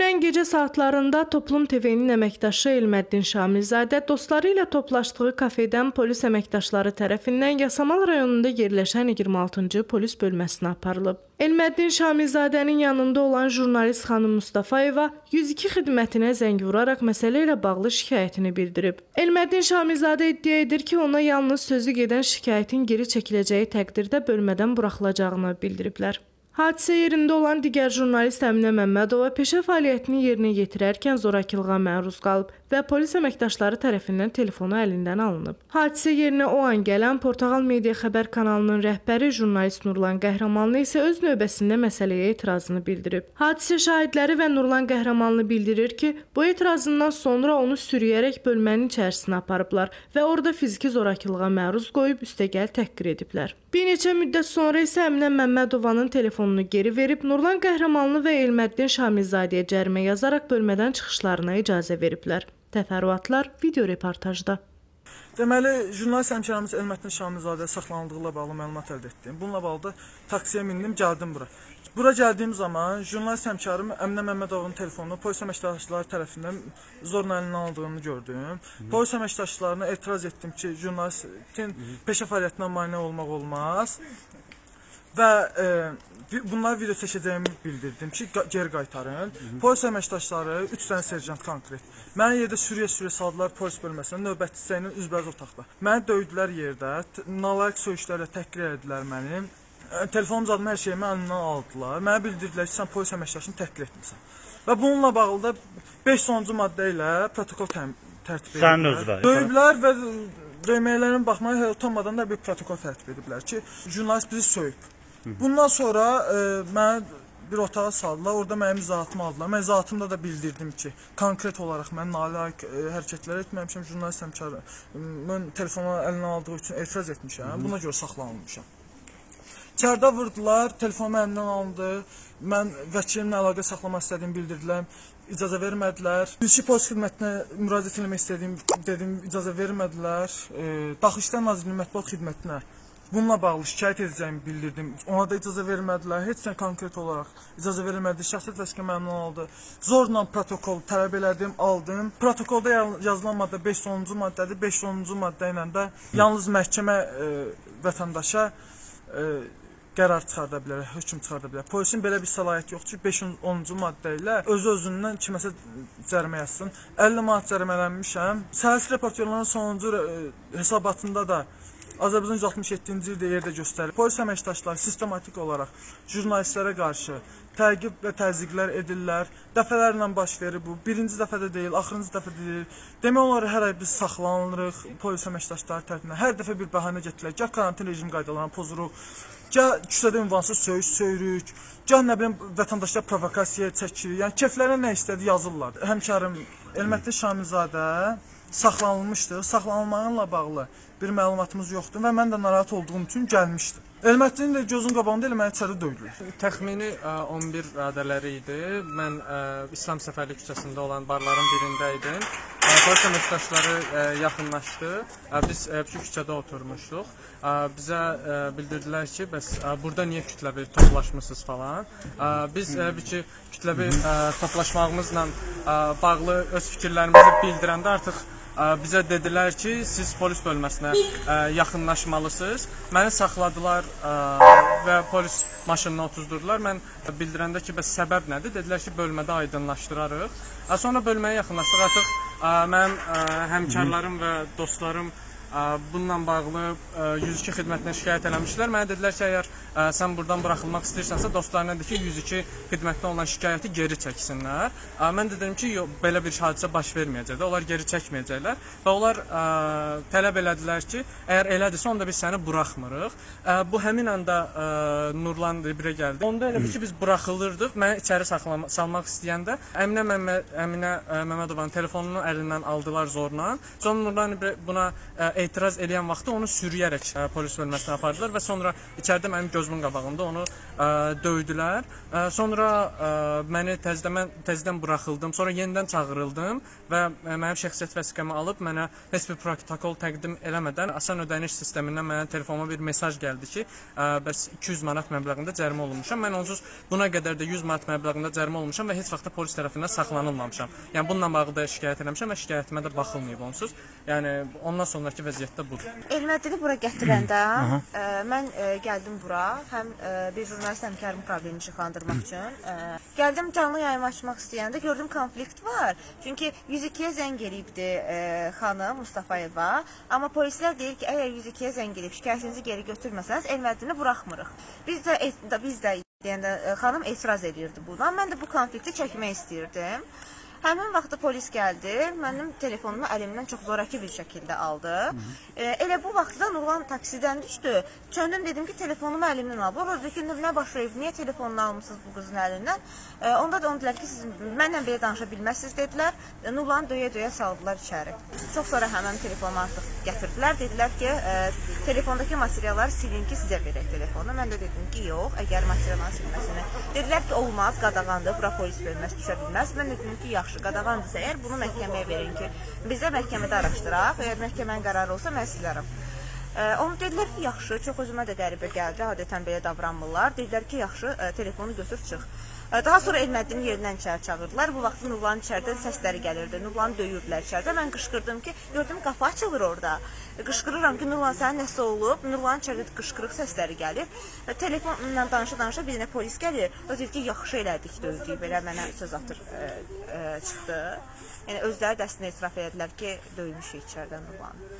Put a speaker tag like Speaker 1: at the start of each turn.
Speaker 1: Dünən gecə saatlarında Toplum TV-nin əməkdaşı Elməddin Şamilzadə dostları ilə toplaşdığı kafedən polis əməkdaşları tərəfindən Yasamal rayonunda yerləşən 26-cı polis bölməsinə aparılıb. Elməddin Şamilzadənin yanında olan jurnalist xanım Mustafayeva 102 xidmətinə zəng vuraraq məsələ ilə bağlı şikayətini bildirib. Elməddin Şamilzadə iddia edir ki, ona yalnız sözü gedən şikayətin geri çəkiləcəyi təqdirdə bölmədən buraxılacağını bildiriblər. Hadisə yerində olan digər jurnalist Əminə Məmmədova peşə fəaliyyətini yerinə yetirərkən zorakılığa məruz qalıb və polis əməkdaşları tərəfindən telefonu əlindən alınıb. Hadisə yerinə o an gələn Portağal Media xəbər kanalının rəhbəri jurnalist Nurlan Qəhrəmanlı isə öz növbəsində məsələyə etirazını bildirib. Hadisə şahidləri və Nurlan Qəhrəmanlı bildirir ki, bu etirazından sonra onu sürüyərək bölmənin içərisinə aparıblar və orada fiziki zorakılığa məruz qoyub üstəgəl təhqir ediblər. Bir neçə müddət sonra isə Əminə Məmmədovanın telefonunu geri verib Nurlan Qəhrəmanlı və Elməddin Şamilzadəyə cərimə yazaraq bölmədən çıxışlarına icazə veriblər. Təfərrüatlar video reportajda.
Speaker 2: Deməli, jurnalist həmkarımız Elməddin Şamilzadə saxlanıldığıyla bağlı məlumat əldə etdim. Bununla bağlı da taksiyə mindim, gəldim bura. Bura gəldiyim zaman jurnalist həmkarım Əminə Məmmədovun telefonunu polis əməkdaşları tərəfindən zorla əlindən aldığını gördüm. Polis əməkdaşlarına etiraz etdim ki, jurnalistin peşə fəaliyyətinə mane olmaq olmaz. Və e, bunlar video çəkəcəyimi bildirdim ki, geri qaytarın. Polis əməkdaşları 3 dənə serjant konkret. Məni yerdə sürüyə-sürüyə saldılar polis bölməsinə, növbətçisi ilə üzbəüz otaqda. Məni döydülər yerdə, nalayiq söyüşlərlə təhqir etdilər məni. Telefonum zadım hər şeyimi əlimdən aldılar. Mənə bildirdilər ki, sən polis əməkdaşını təhqir etmisən. Və bununla bağlı da 5 sonuncu maddə ilə protokol tərtib
Speaker 3: özünə.
Speaker 2: Döyüblər və döymələrin baxmayaraq utanmadan da bir protokol tərtib ediblər ki, jurnalist bizi söyüb. Bundan sonra e, mənə bir otağa saldılar. Orada mənim izahatımı aldılar. Mən izahatımda da bildirdim ki, konkret olaraq mən nalayiq e, hərəkətlər etməmişəm. Jurnalist həmkarı mən telefonu əlinə aldığı üçün etiraz etmişəm. Buna görə saxlanılmışam. İçəridə vurdular, telefonumu əlimdən alındı. Mən vəkilimlə əlaqə saxlamaq istədiyimi bildirdilər. İcazə vermədilər. Mülki polis xidmətinə müraciət etmək istədiyim dedim, icazə vermədilər. E, Daxili İşlər Nazirliyinin mətbuat xidmətinə Bununla bağlı şikayət edəcəyimi bildirdim. Ona da icazə vermədilər. Heç nə konkret olaraq icazə verilmədi. Şəxsiyyət vəsiqə məmnun oldu. Zorla protokol tələb elədim, aldım. Protokolda yazılan maddə 5-10-cu maddədir. 5-10-cu maddə ilə də yalnız məhkəmə e, vətəndaşa e, qərar çıxarda bilər, hökm çıxarda bilər. Polisin belə bir səlahiyyəti yoxdur ki, 5-10-cu maddə ilə öz-özündən kiməsə cərimə yazsın. 50 manat cərimələnmişəm. Səhəsi reportyorların sonuncu e, hesabatında da Azərbaycan 167-ci ildə yerdə göstərilir. Polis əməkdaşları sistematik olaraq jurnalistlərə qarşı təqib və təzyiqlər edirlər. Dəfələrlə baş verir bu. Birinci dəfə də deyil, axırıncı dəfə də deyil. Demək olar hər ay biz saxlanılırıq polis əməkdaşları tərəfindən. Hər dəfə bir bəhanə gətirirlər. Gah karantin rejim qaydalarını pozuruq, gah küçədə ünvansız söyüş söyürük, gah nə bilim vətəndaşlar provokasiya çəkir. Yəni keflərə nə istədi yazırlar. Həmkarım Elmətli Şamilzadə saxlanılmışdı. Saxlanılmağınla bağlı bir məlumatımız yoxdur və mən də narahat olduğum üçün gəlmişdim. Elməddinin də gözün qabağında elə məni içəri döydülər.
Speaker 4: Təxmini ə, 11 radələri idi. Mən İslam Səfərli küçəsində olan barların birində idim. Polis əməkdaşları ə, yaxınlaşdı. Biz bu küçədə oturmuşduq. Bizə bildirdilər ki, bəs burada niyə kütləvi toplaşmısınız falan. Biz bu ki kütləvi toplaşmağımızla bağlı öz fikirlərimizi bildirəndə artıq bizə dedilər ki, siz polis bölməsinə yaxınlaşmalısınız. Məni saxladılar və polis maşınına otuzdurdular. Mən bildirəndə ki, bəs səbəb nədir? Dedilər ki, bölmədə aydınlaşdırarıq. Sonra bölməyə yaxınlaşdıq. Artıq mənim həmkarlarım və dostlarım bununla bağlı 102 xidmətinə şikayət eləmişdilər. Mənə dedilər ki, əgər sən buradan buraxılmaq istəyirsənsə, dostlarına de ki, 102 xidmətdə olan şikayəti geri çəksinlər. Mən də dedim ki, yox, belə bir hadisə baş verməyəcəkdir. Onlar geri çəkməyəcəklər və onlar tələb elədilər ki, əgər elədirsə, onda biz səni buraxmırıq. Bu həmin anda Nurlan birə gəldi. Onda elə bir ki, biz buraxılırdıq. Məni içəri saxlama, salmaq istəyəndə Əminə Məmməd Əminə Məmmədovanın telefonunu əlindən aldılar zorla. Sonra Nurlan buna etiraz edən vaxtı onu sürüyərək ə, polis bölməsinə apardılar və sonra içəridə mənim gözümün qabağında onu ə, döydülər. Ə, sonra ə, məni təzədən mən təzədən buraxıldım. Sonra yenidən çağırıldım və ə, mənim şəxsiyyət vəsiqəmi alıb mənə heç bir protokol təqdim eləmədən asan ödəniş sistemindən mənə telefonuma bir mesaj gəldi ki, ə, bəs 200 manat məbləğində cərimə olunmuşam. Mən onsuz buna qədər də 100 manat məbləğində cərimə olunmuşam və heç vaxt da polis tərəfindən saxlanılmamışam. Yəni bununla bağlı da şikayət etmişəm və şikayətimə də baxılmayıb onsuz. Yəni ondan sonrakı vəziyyət də budur.
Speaker 3: Elmədini bura gətirəndə ə, mən ə, gəldim bura, həm ə, bir jurnalist həmkarım problemini işıqlandırmaq üçün. Ə, gəldim canlı yayım açmaq istəyəndə gördüm konflikt var. Çünki 102-yə zəng eləyibdi ə, xanım Mustafayeva, amma polislər deyir ki, əgər 102-yə zəng eləyib şikayətinizi geri götürməsəniz, Elmədini buraxmırıq. Biz də et- biz də deyəndə ə, xanım etiraz edirdi buna. Mən də bu konflikti çəkmək istirdim. Həmin vaxtda polis gəldi, mənim telefonumu əlimdən çox zoraki bir şəkildə aldı. E, elə bu vaxtda Nurlan taksidən düşdü. Çöndüm dedim ki, telefonumu əlimdən al. Orada dedi ki, nə baş verib? Niyə telefonunu almısınız bu qızın əlindən? E, onda da onu dedilər ki, siz mənlə belə danışa bilməzsiniz dedilər. E, Nurlan döyə-döyə saldılar içəri. Çox sonra həmin telefonu artıq gətirdilər. Dedilər ki, e, telefondakı materialları silin ki, sizə verək telefonu. Mən də dedim ki, yox, əgər materialların silməsini. Dedilər ki, olmaz, qadağandır, bura polis bölməsi düşə bilməz. Mən dedim ki, yaxşı, qadağandırsa əgər bunu məhkəməyə verin ki, bizə məhkəmədə araşdıraq. Əgər məhkəmənin qərarı olsa mən silərəm. Ə, onu dedilər ki, yaxşı, çox özümə də qəribə gəldi. Adətən belə davranmırlar. Dedilər ki, yaxşı, ə, telefonu götür çıx. Daha sonra Elməddini yerindən içəri çağırdılar. Bu vaxt Nurlanın içəridən səsləri gəlirdi. Nurlanı döyürdülər içəridə. Mən qışqırdım ki, gördüm qapı açılır orada. Qışqırıram ki, Nurlan sənin nəsə olub? Nurlanın içəridə qışqırıq səsləri gəlir. Telefonla danışa-danışa bir dənə polis gəlir. O deyir ki, yaxşı elədik döydük. Belə mənə söz atır ə, ə, çıxdı. Yəni özləri də əslində etiraf etdilər ki, döymüşük içəridən Nurlanı.